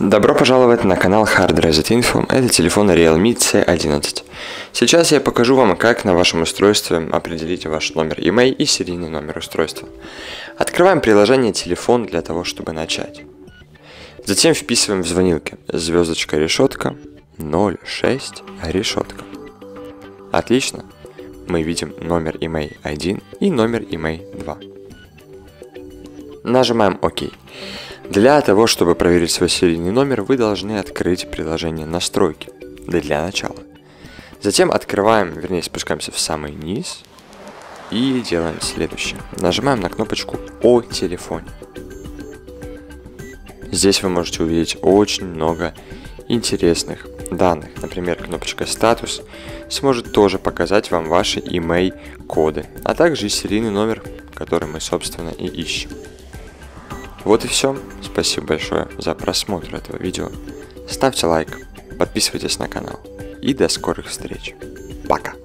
Добро пожаловать на канал Hard Reset Info, это телефон Realme C11. Сейчас я покажу вам, как на вашем устройстве определить ваш номер e-mail и серийный номер устройства. Открываем приложение телефон для того, чтобы начать. Затем вписываем в звонилке звездочка решетка 06 решетка. Отлично. Мы видим номер e-mail 1 и номер e-mail 2. Нажимаем ОК. Для того, чтобы проверить свой серийный номер, вы должны открыть приложение «Настройки» для начала. Затем открываем, вернее спускаемся в самый низ и делаем следующее. Нажимаем на кнопочку «О телефоне». Здесь вы можете увидеть очень много интересных данных. Например, кнопочка «Статус» сможет тоже показать вам ваши email коды, а также и серийный номер, который мы, собственно, и ищем. Вот и все. Спасибо большое за просмотр этого видео. Ставьте лайк, подписывайтесь на канал. И до скорых встреч. Пока.